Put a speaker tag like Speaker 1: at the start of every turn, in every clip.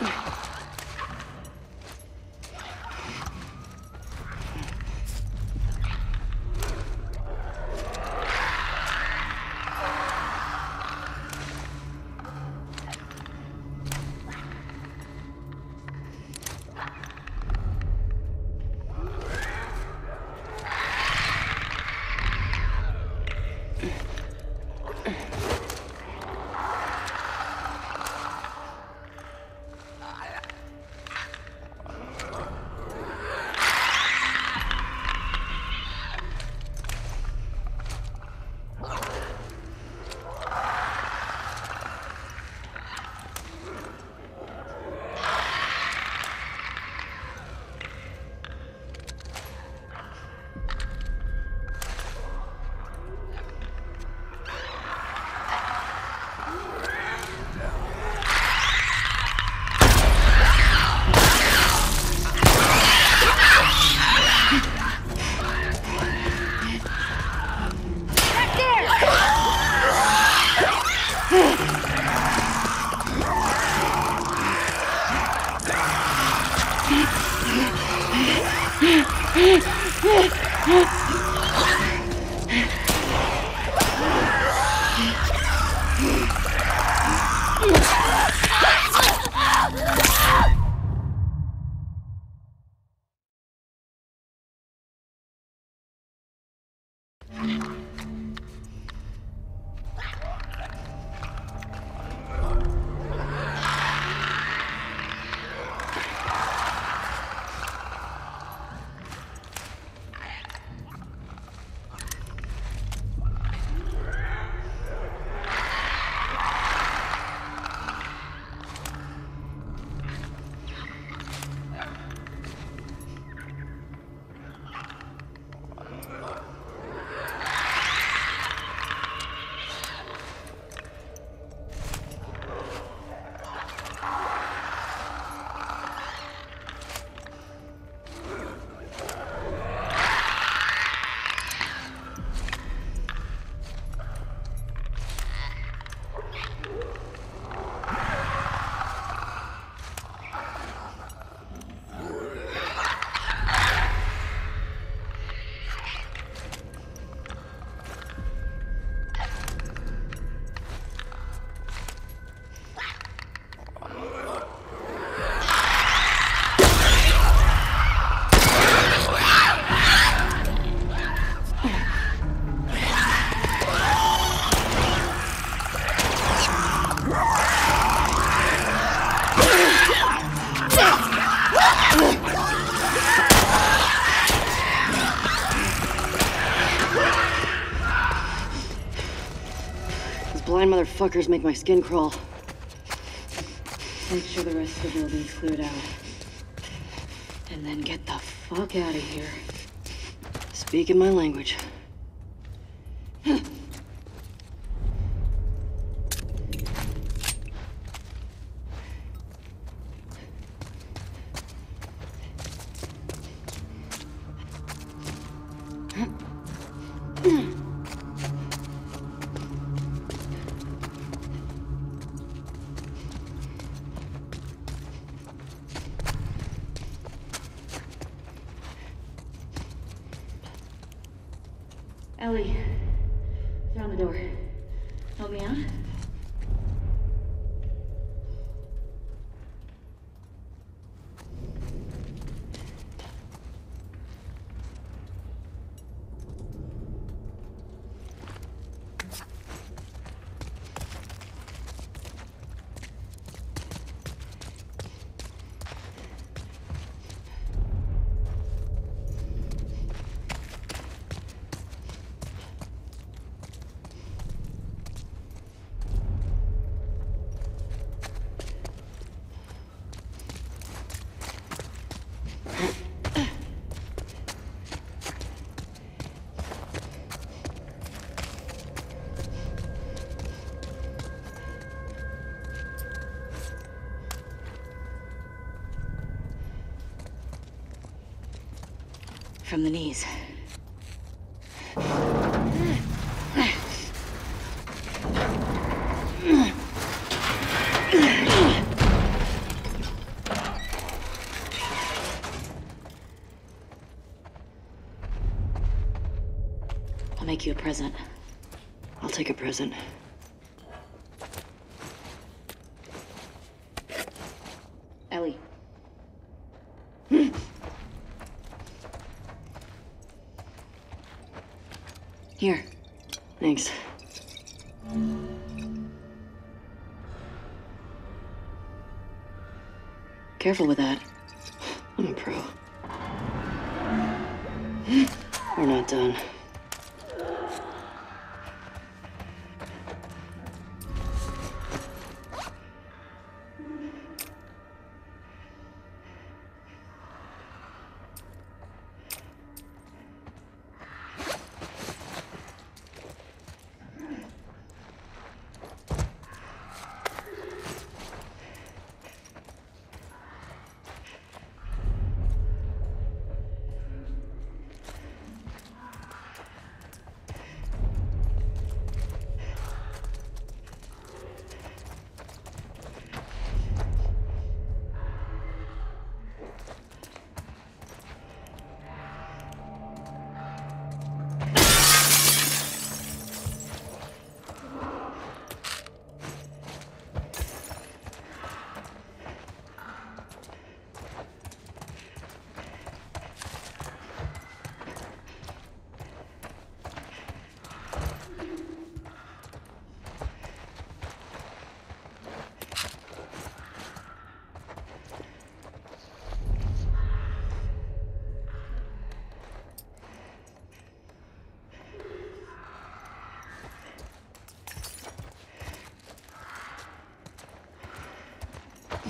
Speaker 1: 嗯。Motherfuckers make my skin crawl.
Speaker 2: Make sure the rest of the building's cleared out. And then get the fuck out of here.
Speaker 1: Speaking my language.
Speaker 2: From the knees. I'll make you a present.
Speaker 1: I'll take a present.
Speaker 2: Ellie. Here.
Speaker 1: Thanks.
Speaker 2: Careful with that.
Speaker 1: I'm a pro. We're not done.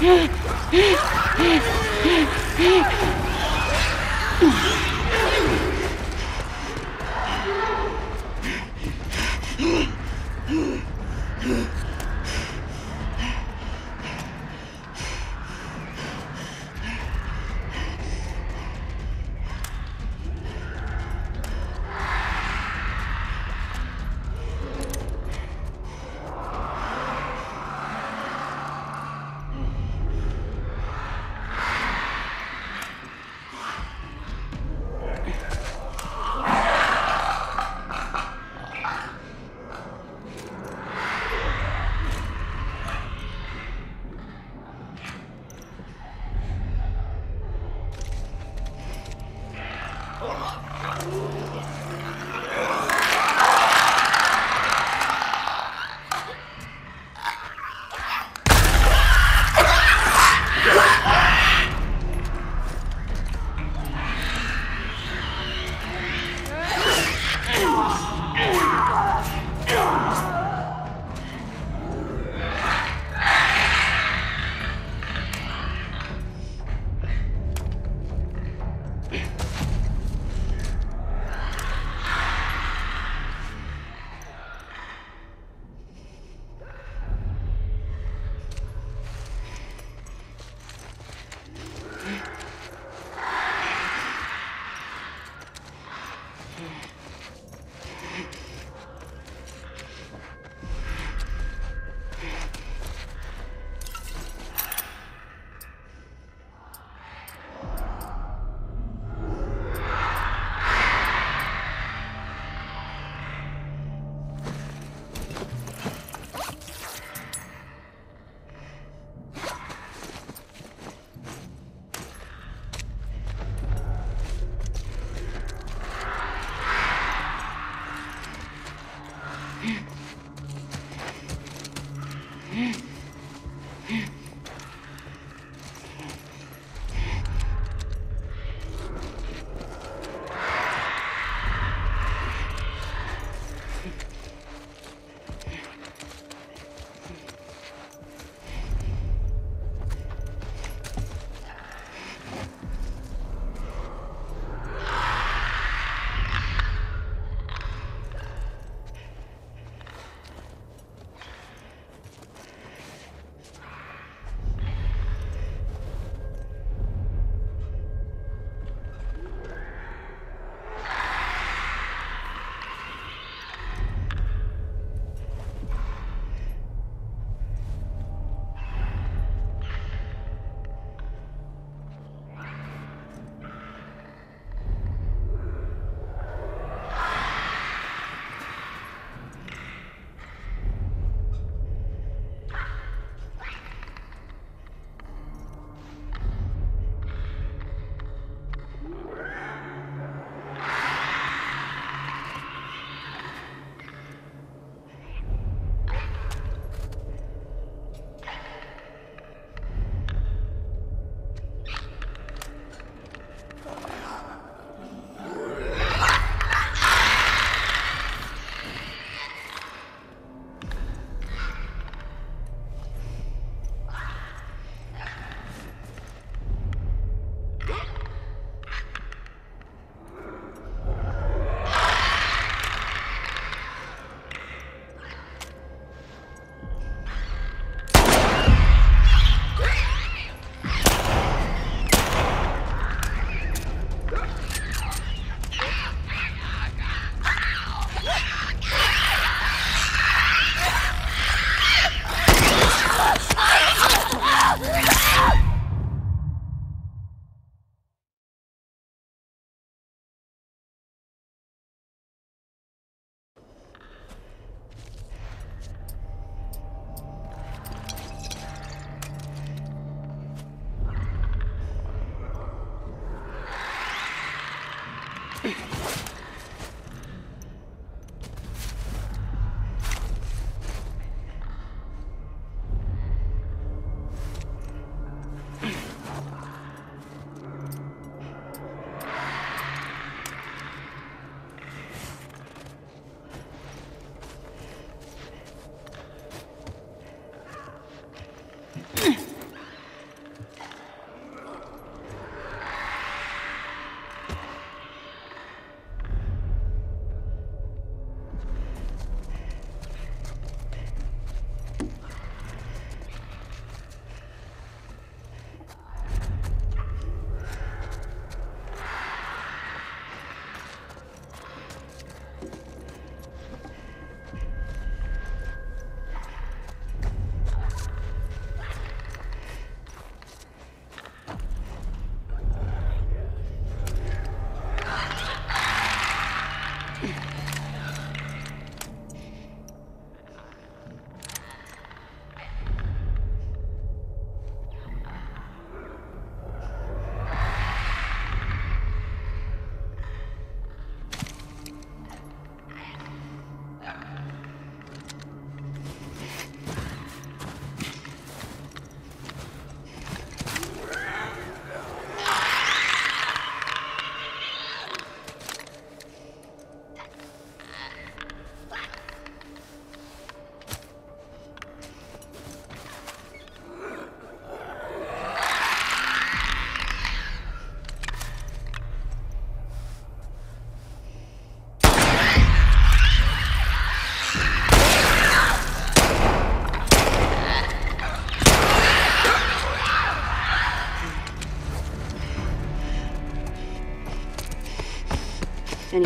Speaker 2: Yeah.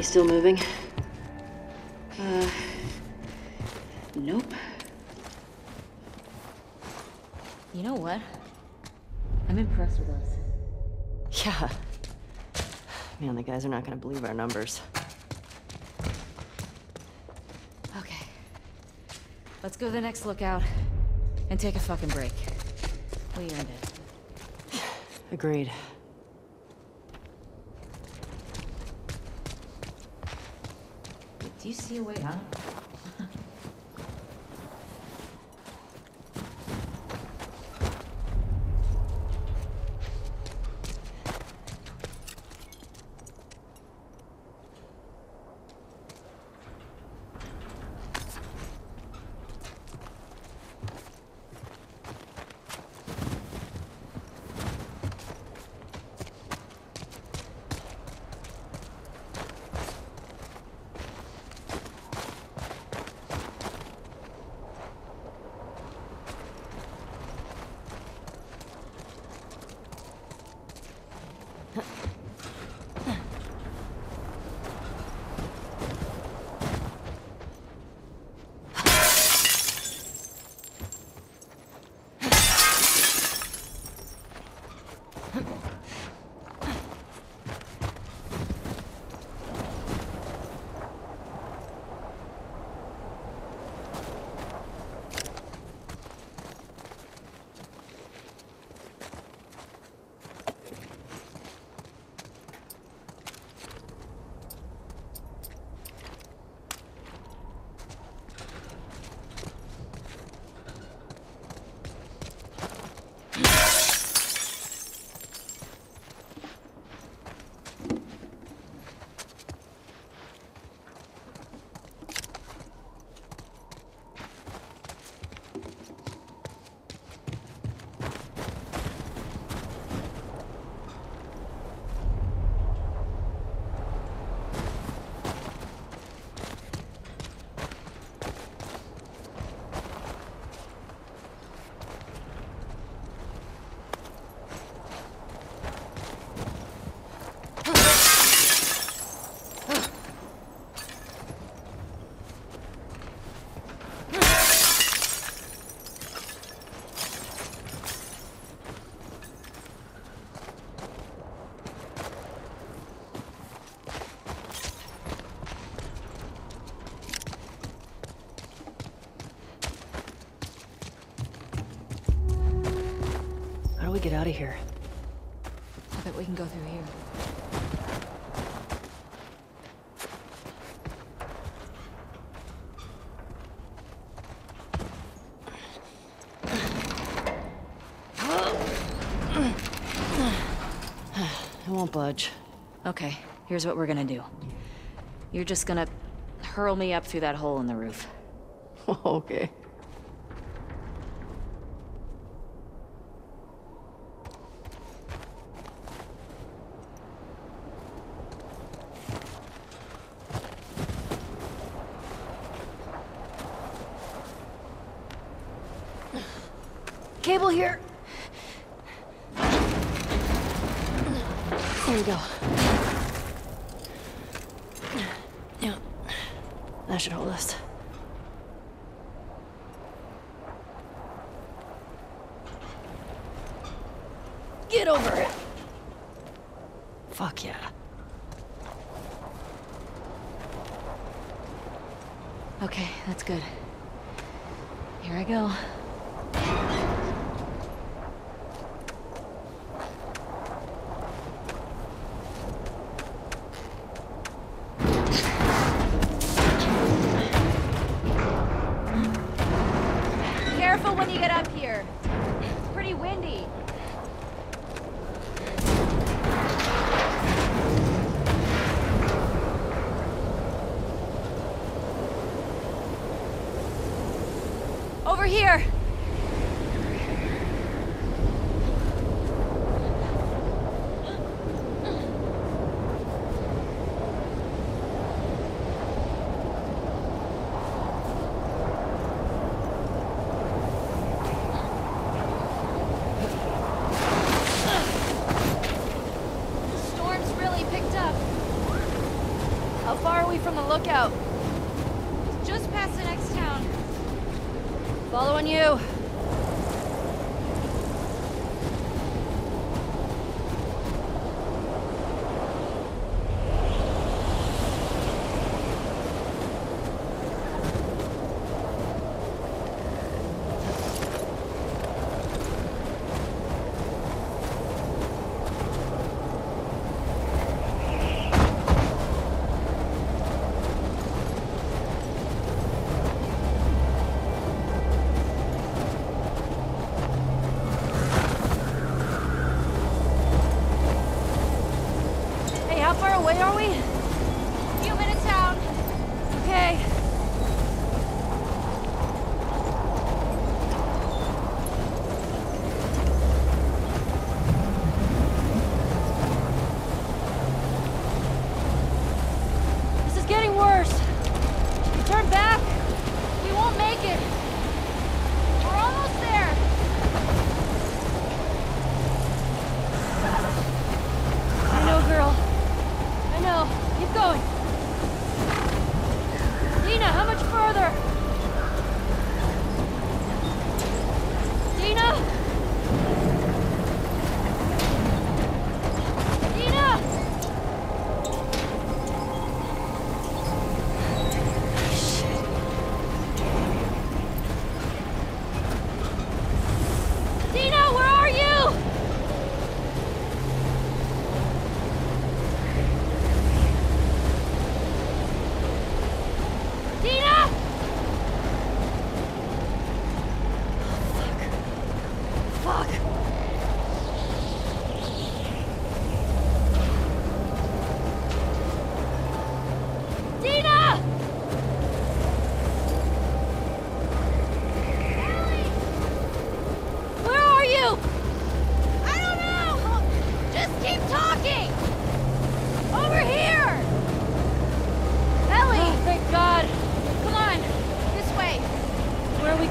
Speaker 3: Still moving? Uh. Nope.
Speaker 2: You know what? I'm impressed with us.
Speaker 1: Yeah. Man, the guys are not gonna believe our numbers.
Speaker 2: Okay. Let's go to the next lookout and take a fucking break. We earned it.
Speaker 1: Agreed.
Speaker 2: Do you see a way out?
Speaker 1: Out of here?
Speaker 2: I bet we can go through here.
Speaker 1: I won't budge.
Speaker 2: Okay, here's what we're gonna do. You're just gonna hurl me up through that hole in the roof.
Speaker 1: okay.
Speaker 2: Cable here!
Speaker 1: There we go. Yeah. That should hold us. Get over it! Fuck yeah.
Speaker 2: Okay, that's good. Here I go. Careful when you get up here. It's pretty windy.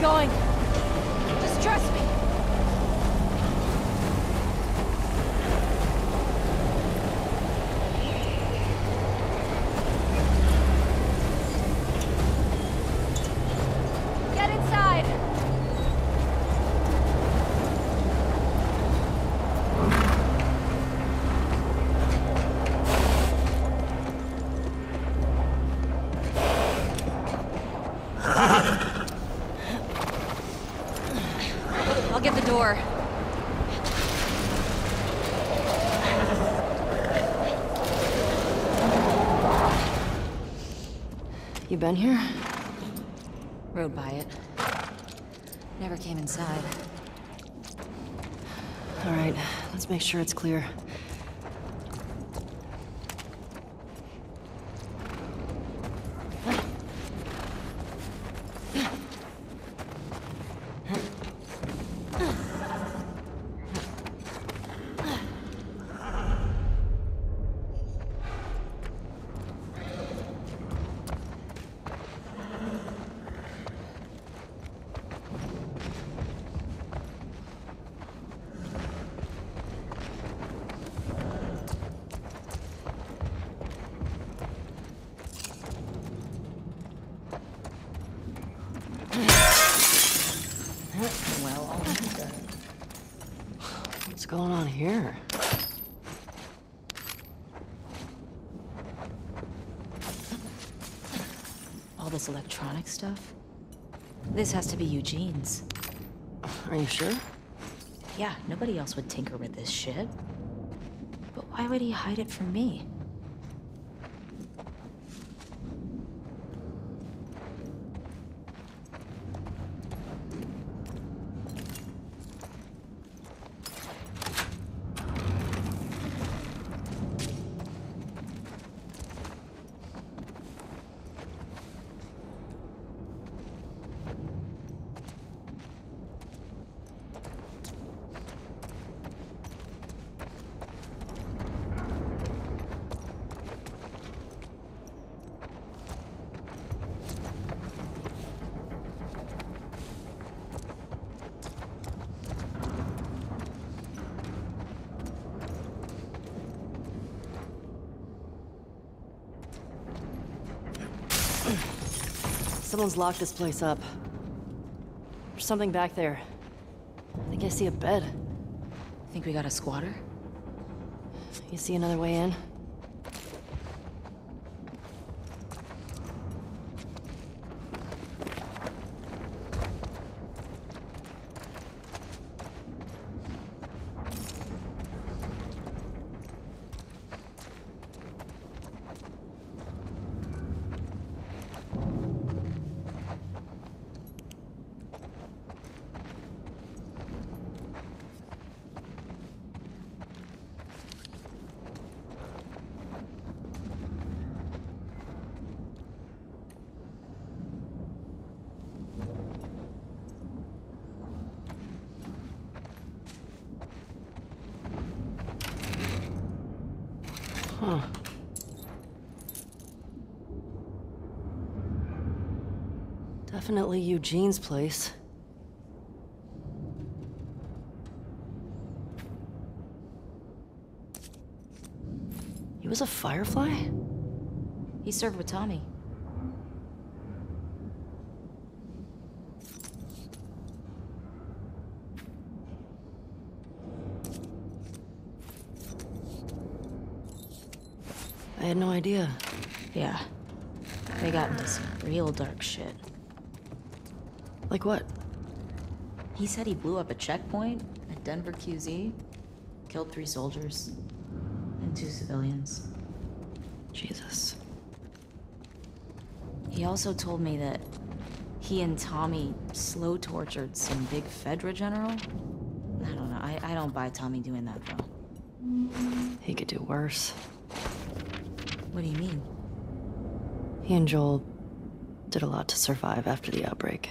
Speaker 2: going.
Speaker 1: been here?
Speaker 2: Rode by it. Never came inside.
Speaker 1: All right, let's make sure it's clear.
Speaker 2: this electronic stuff? This has to be Eugene's.
Speaker 1: Are you sure?
Speaker 2: Yeah, nobody else would tinker with this shit. But why would he hide it from me?
Speaker 1: Someone's locked this place up. There's something back there. I think I see a bed.
Speaker 2: Think we got a squatter?
Speaker 1: You see another way in? Definitely Eugene's place. He was a firefly?
Speaker 2: He served with Tommy.
Speaker 1: I had no idea.
Speaker 2: Yeah. They got into some real dark shit.
Speaker 1: Like what?
Speaker 2: He said he blew up a checkpoint at Denver QZ, killed three soldiers, and two civilians.
Speaker 1: Jesus.
Speaker 2: He also told me that he and Tommy slow tortured some big Fedra general. I don't know. I, I don't buy Tommy doing that, though.
Speaker 1: He could do worse.
Speaker 2: What do you mean?
Speaker 1: He and Joel did a lot to survive after the outbreak.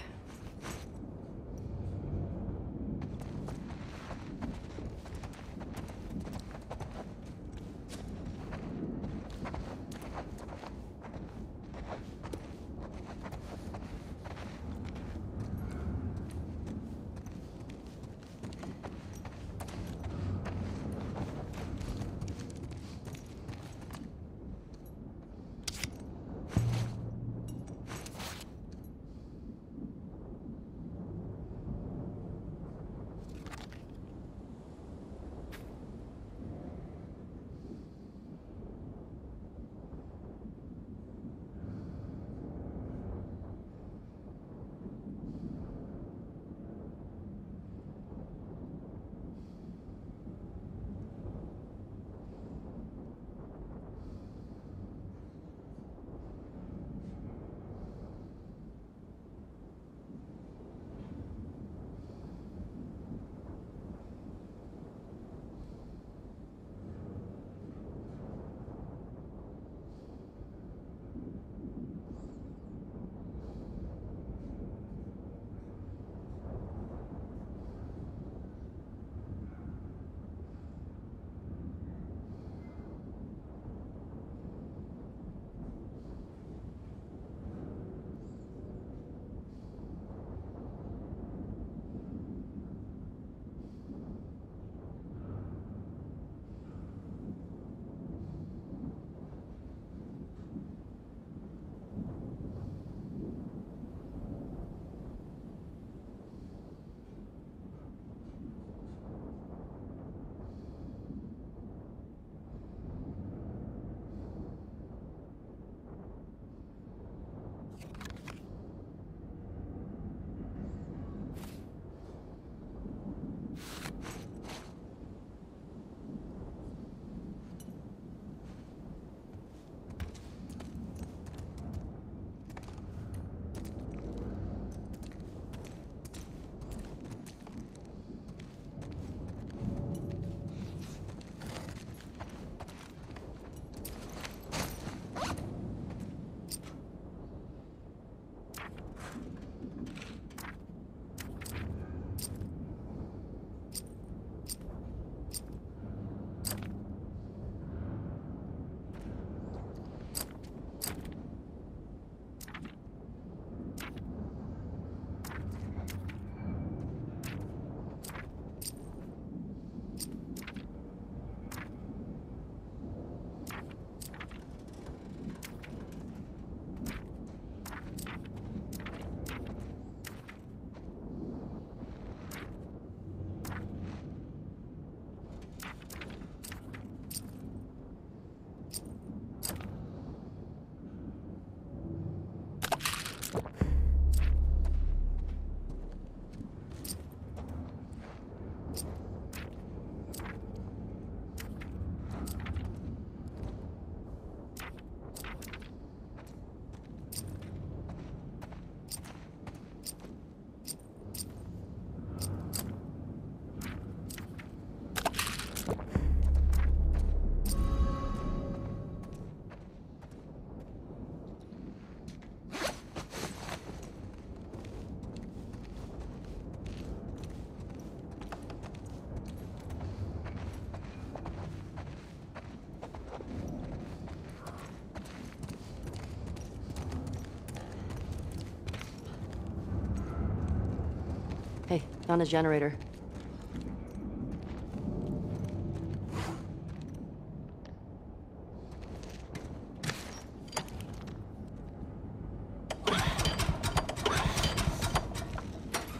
Speaker 1: Found a generator.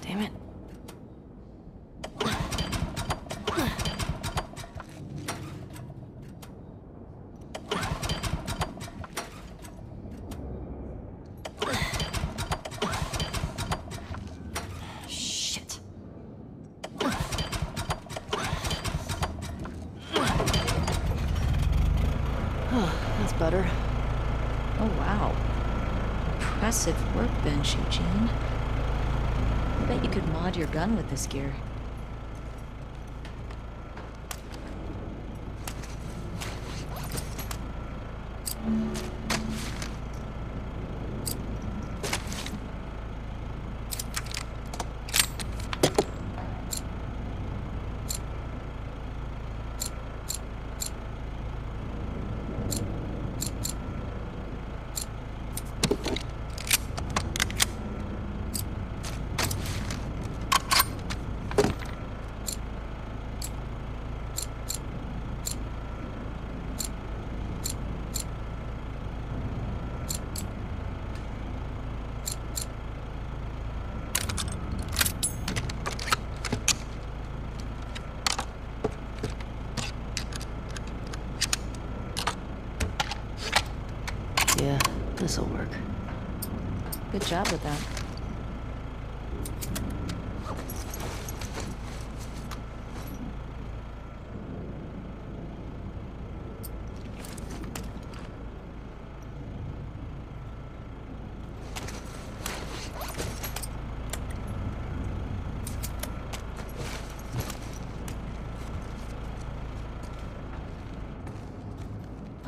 Speaker 1: Damn it. Shit. Oh, that's better.
Speaker 2: Oh, wow. Impressive workbench, Eugene. I bet you could mod your gun with this gear.
Speaker 1: Yeah, this'll work.
Speaker 2: Good job with that.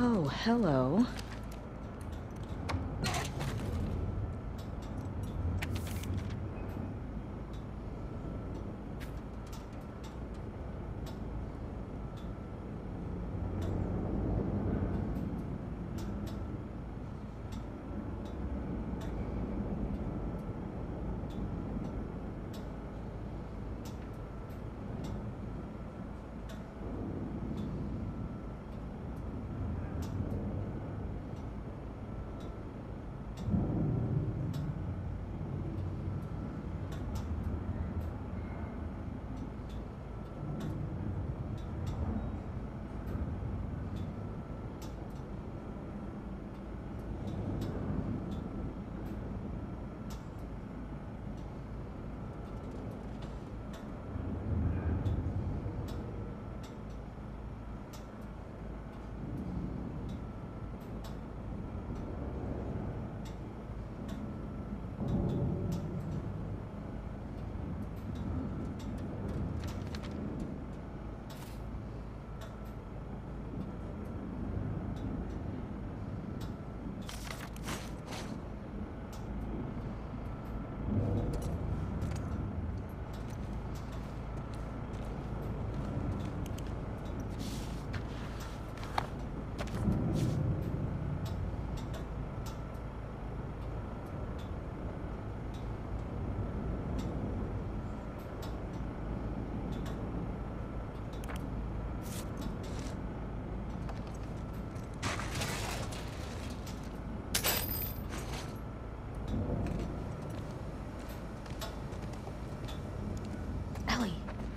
Speaker 2: Oh, hello.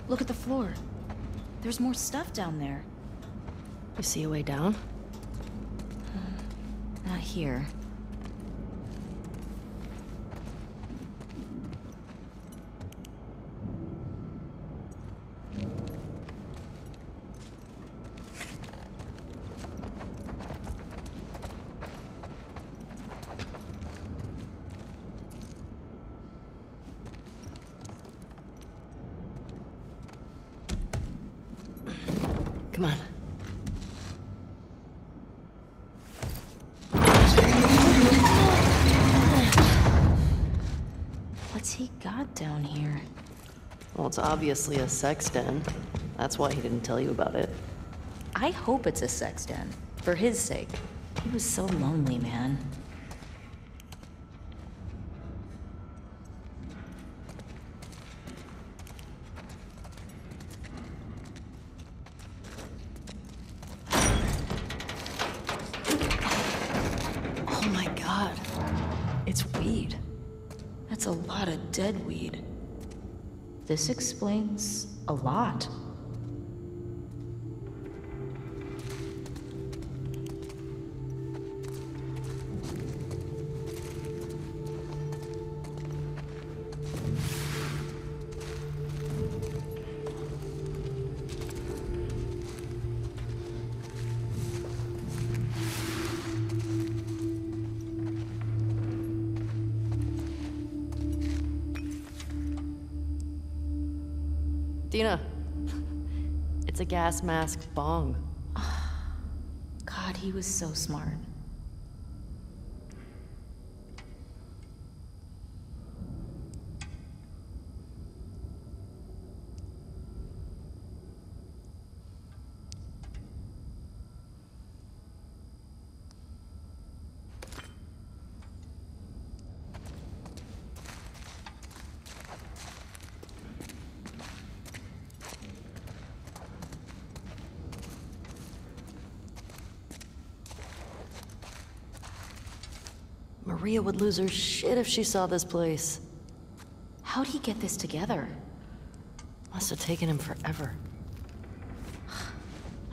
Speaker 2: Look at the floor. There's more stuff down there.
Speaker 1: You see a way down?
Speaker 2: Not here.
Speaker 1: Come on.
Speaker 2: What's he got down here?
Speaker 1: Well, it's obviously a sex den. That's why he didn't tell you about it.
Speaker 2: I hope it's a sex den. For his sake. He was so lonely, man. This explains a lot.
Speaker 1: Gas mask bong.
Speaker 2: God, he was so smart.
Speaker 1: Maria would lose her shit if she saw this place.
Speaker 2: How'd he get this together?
Speaker 1: Must have taken him forever.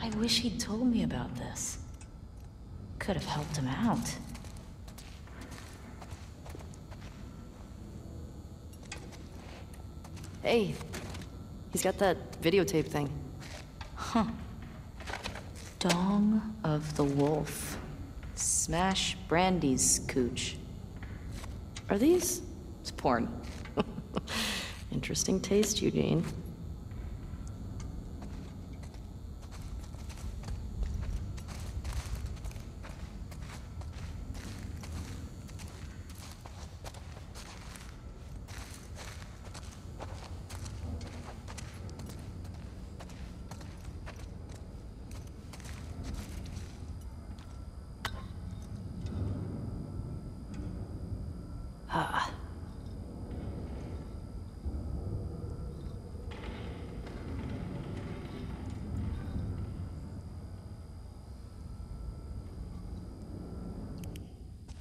Speaker 2: I wish he'd told me about this. Could have helped him out.
Speaker 1: Hey, he's got that videotape thing. Huh.
Speaker 2: Dong of the Wolf. Smash Brandy's cooch.
Speaker 1: Are these?
Speaker 2: It's porn.
Speaker 1: Interesting taste, Eugene.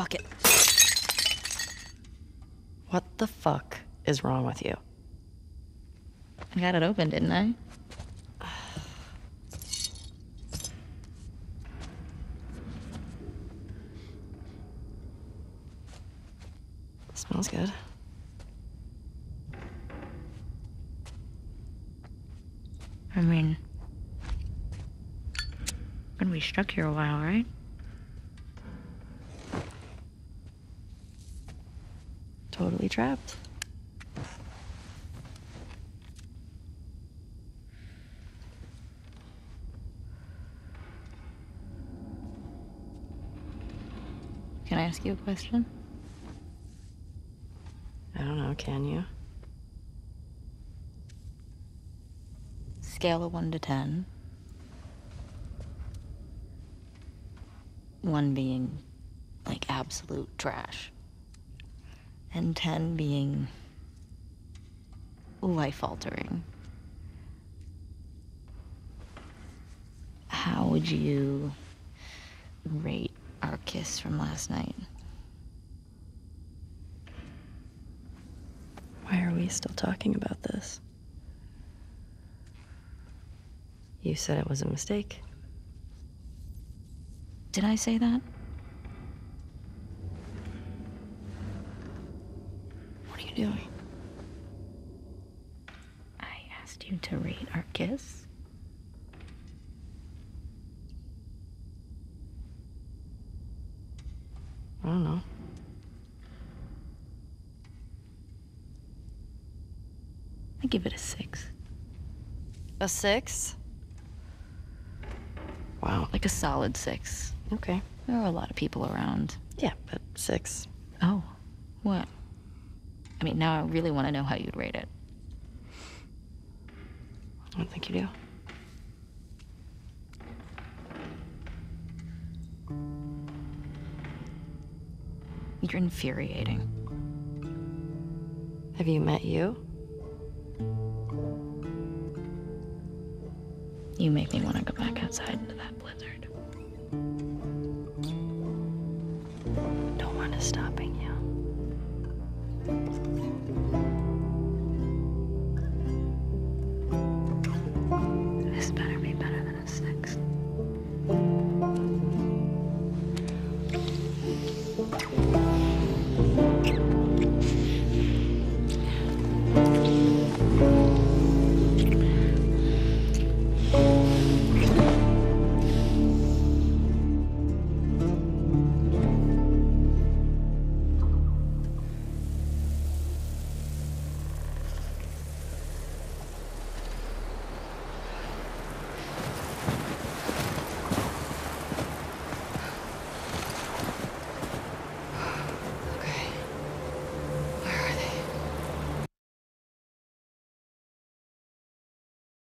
Speaker 2: Fuck it.
Speaker 1: What the fuck is wrong with you?
Speaker 2: I got it open, didn't I?
Speaker 1: Smells good.
Speaker 2: I mean, been we stuck here a while, right?
Speaker 1: Trapped.
Speaker 2: Can I ask you a question?
Speaker 1: I don't know, can you?
Speaker 2: Scale of 1 to 10. 1 being like absolute trash. And 10 being life altering. How would you rate our kiss from last night?
Speaker 1: Why are we still talking about this? You said it was a mistake.
Speaker 2: Did I say that?
Speaker 1: What are you doing?
Speaker 2: I asked you to rate our kiss.
Speaker 1: I don't know.
Speaker 2: I give it a six.
Speaker 1: A six? Wow.
Speaker 2: Like a solid six.
Speaker 1: Okay.
Speaker 2: There are a lot of people around.
Speaker 1: Yeah, but six.
Speaker 2: Oh, what? I mean, now I really want to know how you'd rate it.
Speaker 1: I don't think you do.
Speaker 2: You're infuriating.
Speaker 1: Have you met you?
Speaker 2: You make me want to go back outside into that blizzard.
Speaker 1: No one is stopping you.